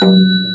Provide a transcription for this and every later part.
Música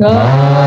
Então.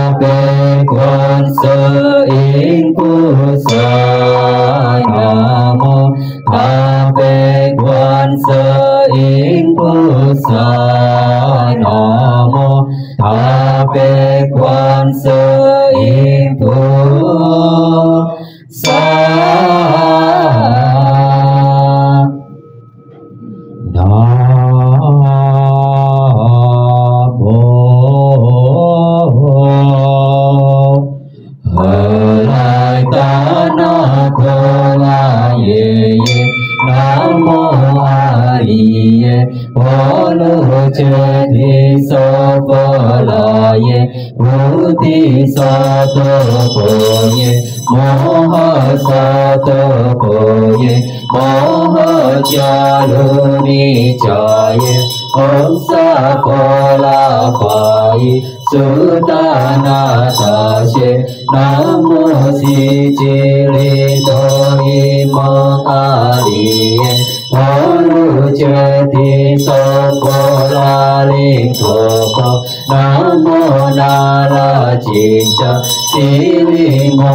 tơ cô ye, mô hơ cha lư ni cha ye ôm sa cô la qua ye su ta na sa che, nam mô si chi li to ye ma ta li ye, mô lu che ti so cô la linh thô cô nam mô na ra chi cha si ni mô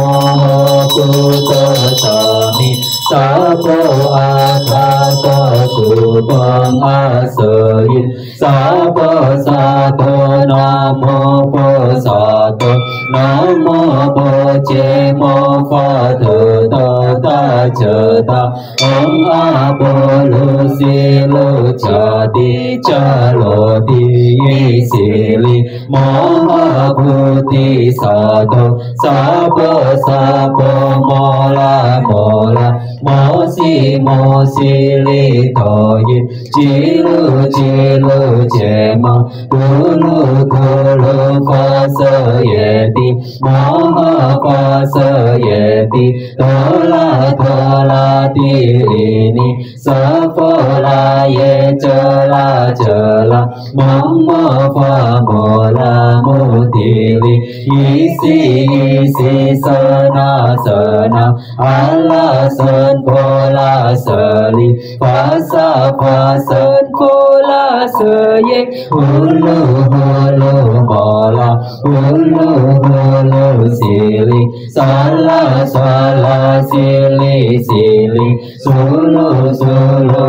tu ca sa ni sa po a tha sa su bang a sa yin sa pa sa to nam mô pa sa to nam mô bồ chê mô pha thử ta ta chờ ta ôm a bồ lu si lu chờ đi chờ lô đi y si li mô ma bồ ti sa tu sa bồ sa bồ mô la mô la mô si mô si li to yi chi lu chi lu chê ma lu lu ku lu pha sơ ye ti mô ha pa sa ye ti tho la tho la ti ri ni. Sa pho la ye cha la cha la. Mong mo pha mo la mo ti ri yi si yi si sa na sa na. A la sơn pho la sa li. Pha sa pha sơn. ಕೋಲಾಸಯೇ ಹುಲ್ಲು ಹೋಲು ಬಾಲ ಹುಲ್ಲು ಹೋಲು ಸೇಲಿ ಸಾಲ ಸಾಲ ಸೇಲಿ ಸೇಲಿ ಸೋಲು ಸೋಲು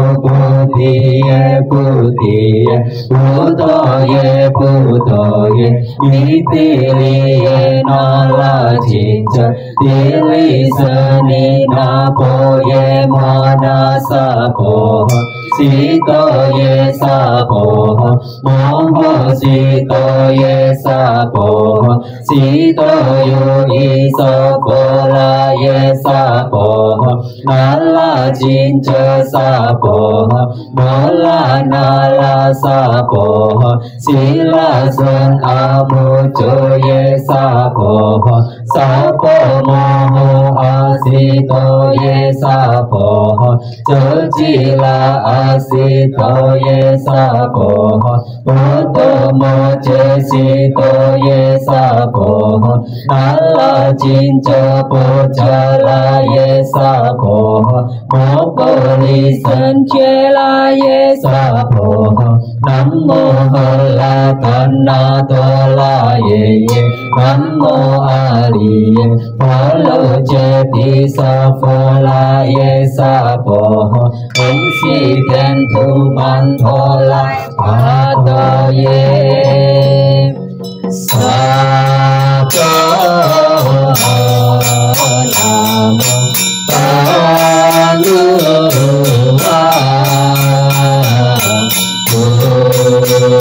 的也不的也，不多也不多也，你的里也那了金子，地里是尼那婆也摩那萨婆。悉多耶萨婆诃，摩诃悉多耶萨婆诃，悉多由伊娑婆拉耶萨婆诃，那拉金遮萨婆。Mo la na la sa po si la sơn a mu cho ye sa po sa po mo ho a si to ye sa po cho chi la a si to ye sa po po to mo che si to ye sa po a la chin cha po cha la ye sa po mo po ni san che la ye sa po nam mô a la tan na to la ye ye nam mô a di ye pha lo che ti sa pho la ye sa po om si ten tu ban tho la pa do ye sa po nam ta lu Oh,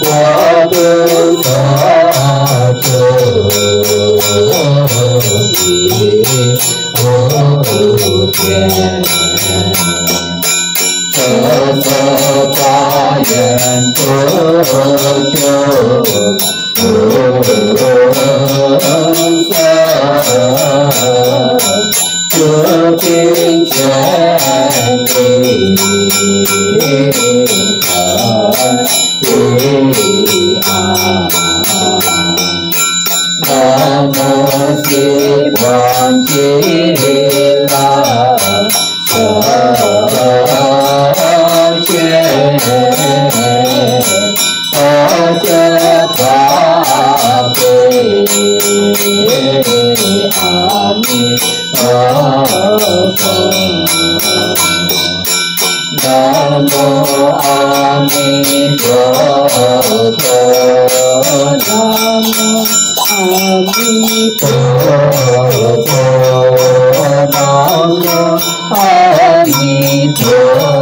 quá tư xa vô tiền sơ sơ ta yên cơ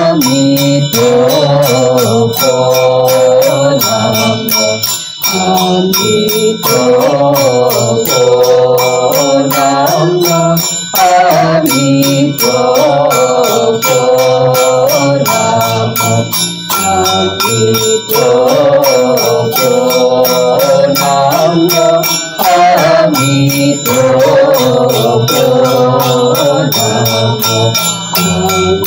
আমি তো আমি তো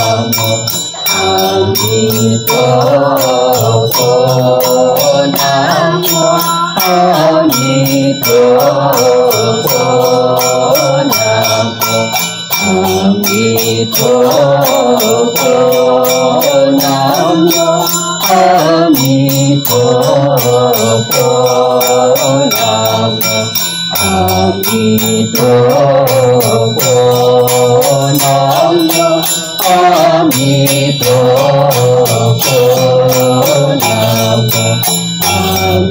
namo amito pho namo amito pho namo amito pho namo amito pho namo amito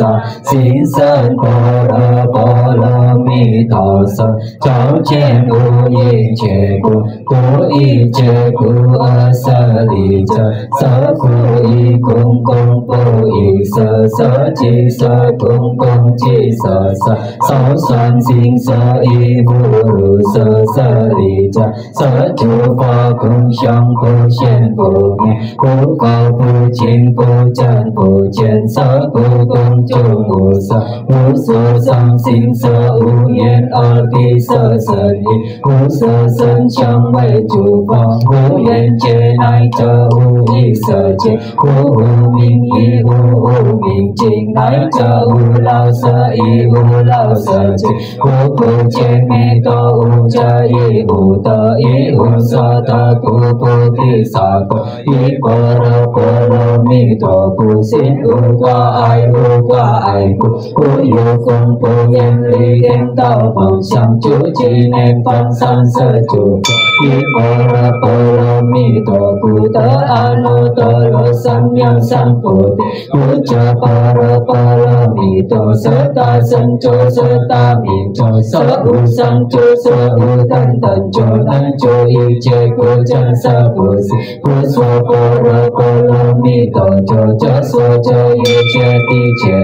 sa xin sơn bồ đà bồ lô mi tho sa cháu chen u yi che cu cu yi che cu a sa li cha sa cu yi cung cung bồ yi sa sa chi sa cung chi sở sở sáu soạn sinh sở y vô hữu sở sở lý cha. Sở chủ phó cùng sông cô xuyên cô nghe. Cô cao cô chính cô chân cô chân sở cô công chung ngũ sở ngũ sở sanh sinh sở ưu yên ở bi sở sở y. Ngũ sở sân trong mây chủ phó ngũ yên chế nay chờ ưu y sở chế ngũ ưu minh y ưu ưu minh chính nay chờ ưu lao ऊंचाई ओला सचे कोको चे में तो ऊंचाई ऊताई ऊंचा था को पोती साको ये करो करो mi tổ cụ xin u qua ai u qua ai cụ cụ yêu công bồ yên ly đem tao bằng sang chú chỉ nem phân sam sơ chú ki bồ ra bồ ra mi tổ cụ tớ anu tớ lo sam yang sam cụ cụ cha pa ra pa ra mi tổ sơ ta sân chú sơ ta mi tổ sơ u sam chú sơ u thân tần chú thân chú yêu chế cụ chân sơ cụ sĩ cụ sơ bồ ra bồ ra mi con cho cho so cho ye che ti che.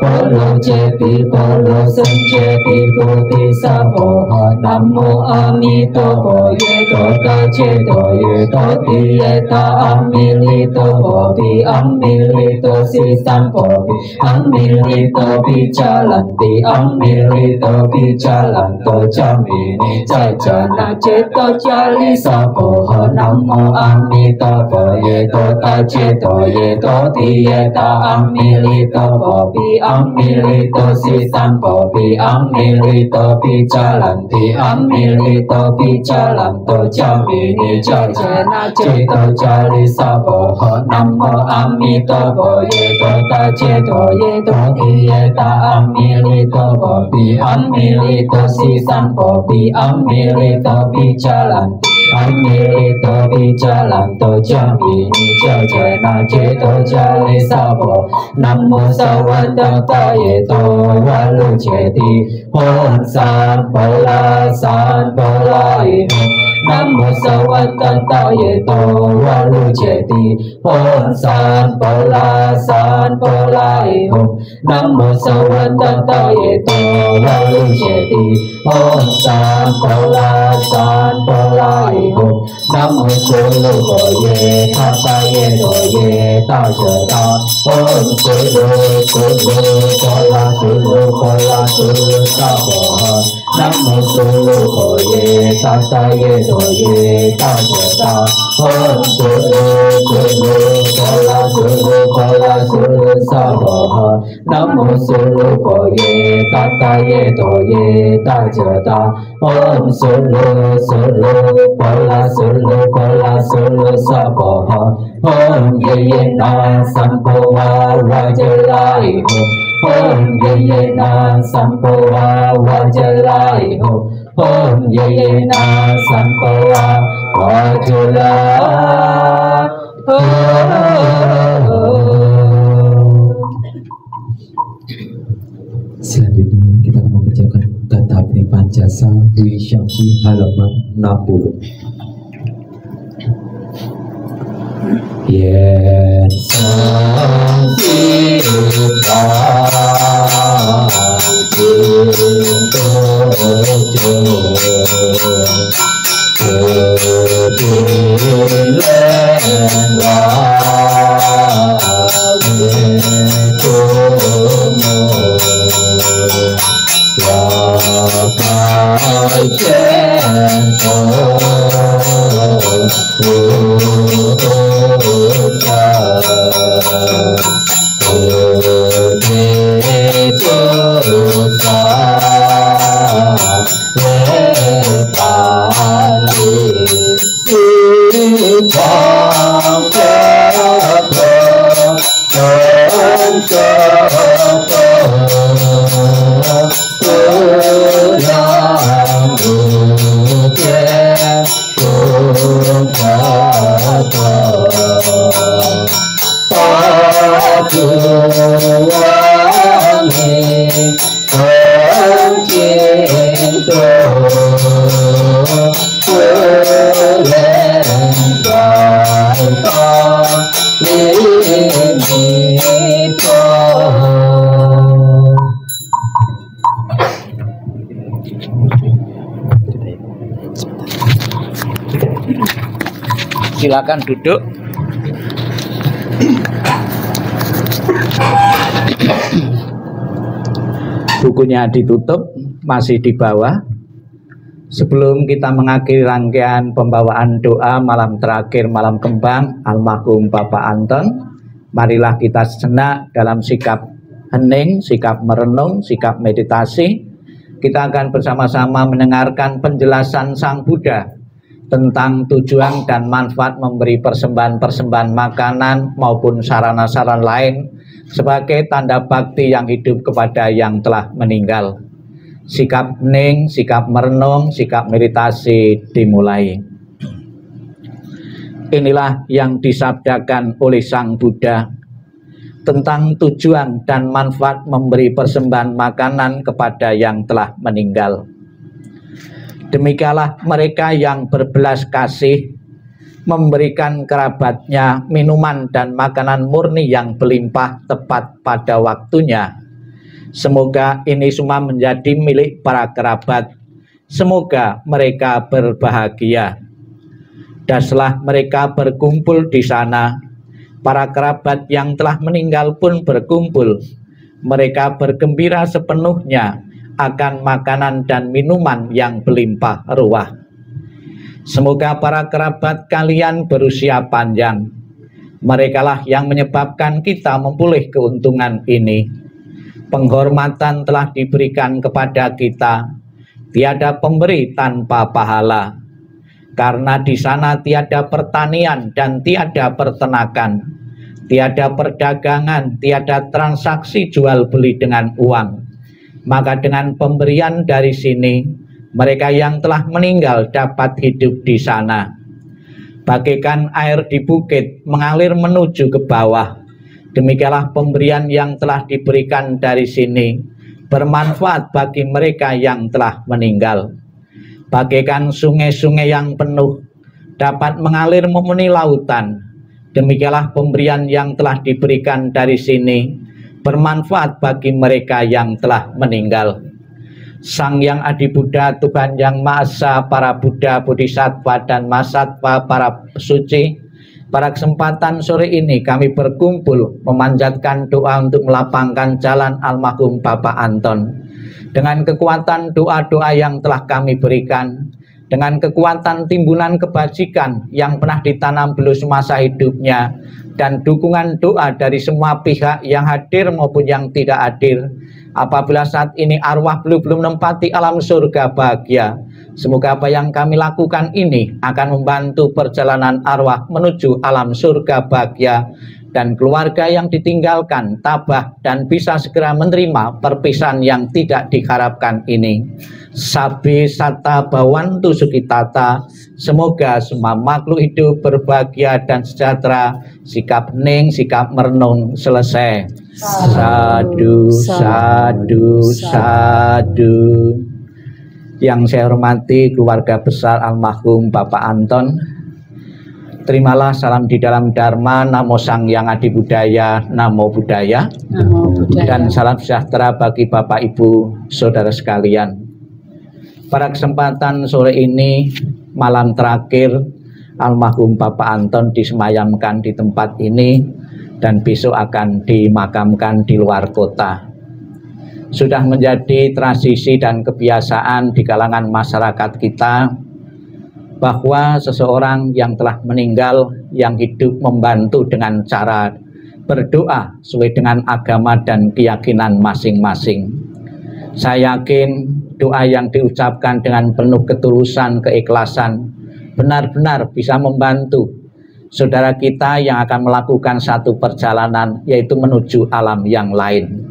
Pa lo che ti pa lo san che ti to ti sa ho ha nam mô a mi to ho ye to ta che to ye to ti ye ta. Am mi li to ho bi am mi li to si sam ho bi am mi li to bi cha lan ti am mi li to bi cha lan to cha mi ni cha cha na che to cha li sa ho ha nam mô a mi to ho ye to ta che to Milito Tieta Ang Milito Bobi Ang Milito Si San Bobi pi Milito Pichalan Ti Ang Milito Pichalan To Cha Mini Cha Cha Na Chi To Cha Li Sa Bo Ho Nam Mo Ang Mito Bo Ye To Ta Che To Ye To Tieta Ang Milito Bobi Ang Milito Si San Bobi Ang Milito Pichalan Ti 那揭多迦利萨婆诃，南无阿弥陀佛，耶多达揭多耶多地耶达阿弥利多婆毗，阿弥利多悉三婆毗，阿弥利多毗迦兰帝。阿弥利多毗迦兰多迦弥尼迦迦那揭多迦利萨婆，南无萨瓦达达耶多瓦卢揭谛，唵三波拉三波拉耶吽。 nam mô sa văn tan ta ye to wa lu che ti. Pon san pa la san pa lai e nam mô sa văn tan ta ye to wa lu che ti. Pon san pa la san pa lai e nam mô sa lu ko ye ta sa ye do ye ta che ta. Pon ko lu ko lu ko la ko lu ko la ko ta ko nam mô sư phổ ye sa sa ye thọ ye ta sa ta hon sư sư sư ca la sư ca la sư sa ba ha nam mô sư phổ ye ta ta ye thọ ye ta sa ta hon sư sư ca la sư ca la sư sa ba ha hon ye na sam po wa ra lai Om Yeyena Sampo Wajalai Ho Om Yeyena Sampo Wajalai Ho Selanjutnya kita mau mengucapkan kata Pancasila di Syamsi halaman 60. 也生地大智多久，何必人来念多么？花开千红。Phật Silakan duduk. Bukunya ditutup, masih di bawah. Sebelum kita mengakhiri rangkaian pembawaan doa malam terakhir malam kembang almarhum Bapak Anton, marilah kita sejenak dalam sikap hening, sikap merenung, sikap meditasi. Kita akan bersama-sama mendengarkan penjelasan Sang Buddha tentang tujuan dan manfaat memberi persembahan-persembahan makanan maupun sarana-sarana lain sebagai tanda bakti yang hidup kepada yang telah meninggal. Sikap ning, sikap merenung, sikap meditasi dimulai. Inilah yang disabdakan oleh Sang Buddha tentang tujuan dan manfaat memberi persembahan makanan kepada yang telah meninggal. Demikianlah mereka yang berbelas kasih memberikan kerabatnya minuman dan makanan murni yang berlimpah tepat pada waktunya. Semoga ini semua menjadi milik para kerabat. Semoga mereka berbahagia. Dan setelah mereka berkumpul di sana, para kerabat yang telah meninggal pun berkumpul. Mereka bergembira sepenuhnya akan makanan dan minuman yang berlimpah ruah. Semoga para kerabat kalian berusia panjang. Merekalah yang menyebabkan kita memulih keuntungan ini. Penghormatan telah diberikan kepada kita. Tiada pemberi tanpa pahala. Karena di sana tiada pertanian dan tiada pertenakan. Tiada perdagangan, tiada transaksi jual beli dengan uang maka dengan pemberian dari sini mereka yang telah meninggal dapat hidup di sana. Bagaikan air di bukit mengalir menuju ke bawah. Demikianlah pemberian yang telah diberikan dari sini bermanfaat bagi mereka yang telah meninggal. Bagaikan sungai-sungai yang penuh dapat mengalir memenuhi lautan. Demikianlah pemberian yang telah diberikan dari sini bermanfaat bagi mereka yang telah meninggal. Sang Yang Adi Buddha, Tuhan Yang Maha Esa, para Buddha, Bodhisattva, dan Masatva, para suci, pada kesempatan sore ini kami berkumpul memanjatkan doa untuk melapangkan jalan almarhum Bapak Anton. Dengan kekuatan doa-doa yang telah kami berikan, dengan kekuatan timbunan kebajikan yang pernah ditanam beliau semasa hidupnya, dan dukungan doa dari semua pihak yang hadir maupun yang tidak hadir. Apabila saat ini arwah belum belum menempati alam surga bahagia, semoga apa yang kami lakukan ini akan membantu perjalanan arwah menuju alam surga bahagia dan keluarga yang ditinggalkan tabah dan bisa segera menerima perpisahan yang tidak diharapkan ini. Sabi sata bawantu sukitata, semoga semua makhluk hidup berbahagia dan sejahtera, sikap ning, sikap merenung selesai. Sadu, sadu, sadu. Yang saya hormati keluarga besar almarhum Bapak Anton, Terimalah salam di dalam Dharma, Namo Sang Yang Adi Budaya, Namo Budaya, Namo Budaya. dan salam sejahtera bagi Bapak Ibu, Saudara sekalian. Pada kesempatan sore ini, malam terakhir, almarhum Bapak Anton disemayamkan di tempat ini dan besok akan dimakamkan di luar kota. Sudah menjadi transisi dan kebiasaan di kalangan masyarakat kita bahwa seseorang yang telah meninggal yang hidup membantu dengan cara berdoa sesuai dengan agama dan keyakinan masing-masing. Saya yakin doa yang diucapkan dengan penuh ketulusan, keikhlasan benar-benar bisa membantu saudara kita yang akan melakukan satu perjalanan yaitu menuju alam yang lain.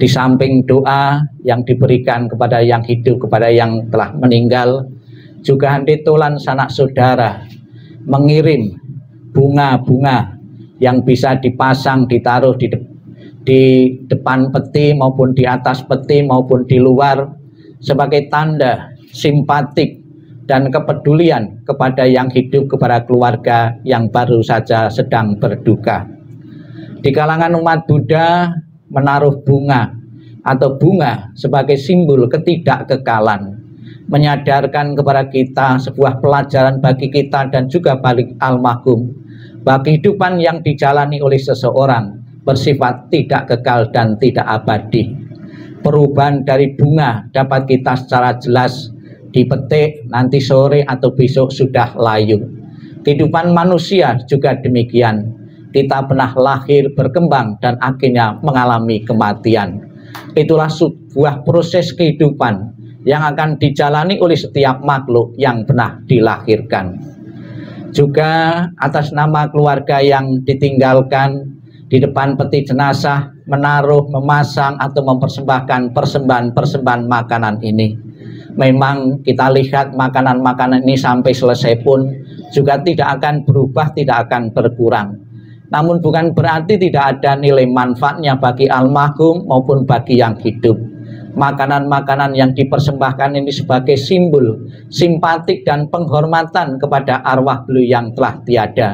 Di samping doa yang diberikan kepada yang hidup, kepada yang telah meninggal, juga tulan sanak saudara mengirim bunga-bunga yang bisa dipasang ditaruh di, de di depan peti maupun di atas peti maupun di luar sebagai tanda simpatik dan kepedulian kepada yang hidup kepada keluarga yang baru saja sedang berduka. Di kalangan umat Buddha menaruh bunga atau bunga sebagai simbol ketidakkekalan menyadarkan kepada kita sebuah pelajaran bagi kita dan juga balik almarhum bahwa kehidupan yang dijalani oleh seseorang bersifat tidak kekal dan tidak abadi. Perubahan dari bunga dapat kita secara jelas dipetik nanti sore atau besok sudah layu. Kehidupan manusia juga demikian. Kita pernah lahir, berkembang, dan akhirnya mengalami kematian. Itulah sebuah proses kehidupan yang akan dijalani oleh setiap makhluk yang pernah dilahirkan. Juga atas nama keluarga yang ditinggalkan di depan peti jenazah menaruh, memasang atau mempersembahkan persembahan-persembahan makanan ini. Memang kita lihat makanan-makanan ini sampai selesai pun juga tidak akan berubah, tidak akan berkurang. Namun bukan berarti tidak ada nilai manfaatnya bagi almarhum maupun bagi yang hidup. Makanan-makanan yang dipersembahkan ini sebagai simbol simpatik dan penghormatan kepada arwah beliau yang telah tiada.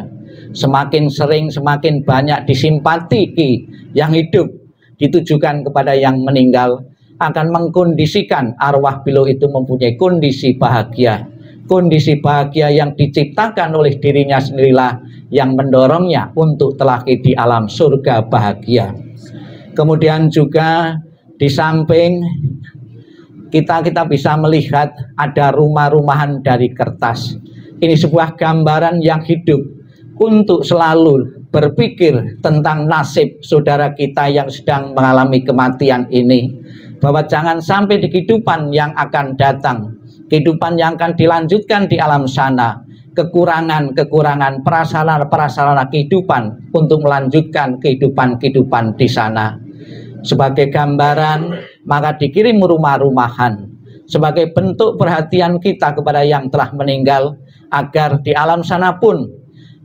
Semakin sering semakin banyak disimpatiki yang hidup ditujukan kepada yang meninggal akan mengkondisikan arwah beliau itu mempunyai kondisi bahagia. Kondisi bahagia yang diciptakan oleh dirinya sendirilah yang mendorongnya untuk telahki di alam surga bahagia. Kemudian juga di samping kita kita bisa melihat ada rumah-rumahan dari kertas. Ini sebuah gambaran yang hidup untuk selalu berpikir tentang nasib saudara kita yang sedang mengalami kematian ini. Bahwa jangan sampai di kehidupan yang akan datang kehidupan yang akan dilanjutkan di alam sana kekurangan-kekurangan prasarana-prasarana kehidupan untuk melanjutkan kehidupan-kehidupan di sana sebagai gambaran maka dikirim rumah-rumahan sebagai bentuk perhatian kita kepada yang telah meninggal agar di alam sana pun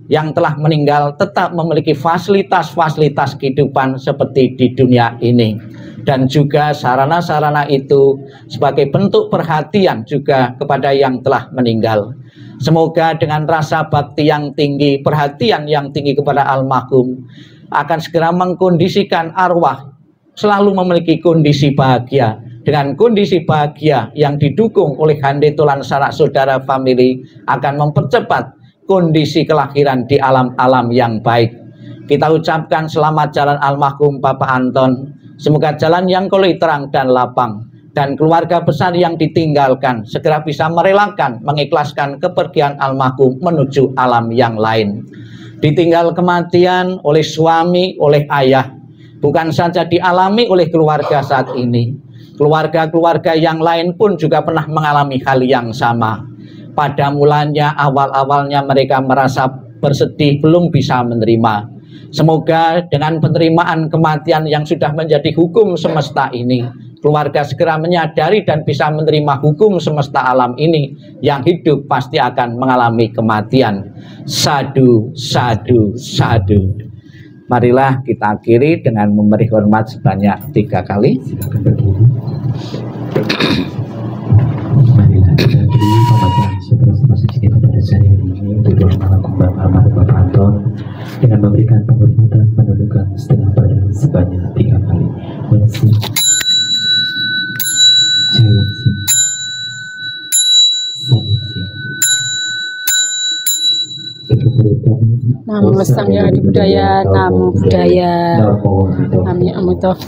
yang telah meninggal tetap memiliki fasilitas-fasilitas kehidupan seperti di dunia ini dan juga sarana-sarana itu sebagai bentuk perhatian juga kepada yang telah meninggal. Semoga dengan rasa bakti yang tinggi, perhatian yang tinggi kepada almarhum akan segera mengkondisikan arwah selalu memiliki kondisi bahagia dengan kondisi bahagia yang didukung oleh handetolan sanak saudara family akan mempercepat kondisi kelahiran di alam-alam yang baik. Kita ucapkan selamat jalan almarhum Bapak Anton. Semoga jalan yang koloi terang dan lapang dan keluarga besar yang ditinggalkan segera bisa merelakan, mengikhlaskan kepergian almarhum menuju alam yang lain. Ditinggal kematian oleh suami, oleh ayah, bukan saja dialami oleh keluarga saat ini. Keluarga-keluarga yang lain pun juga pernah mengalami hal yang sama pada mulanya awal-awalnya mereka merasa bersedih belum bisa menerima. Semoga dengan penerimaan kematian yang sudah menjadi hukum semesta ini, keluarga segera menyadari dan bisa menerima hukum semesta alam ini yang hidup pasti akan mengalami kematian. Sadu, sadu, sadu. Marilah kita akhiri dengan memberi hormat sebanyak tiga kali. Pada ini Bapak Anton dengan memberikan penghormatan pendudukan setengah badan sebanyak tiga kali. Wansi, Jai Namo Sang Hyang Adi Budaya, Namo Budaya, Namo Amutof.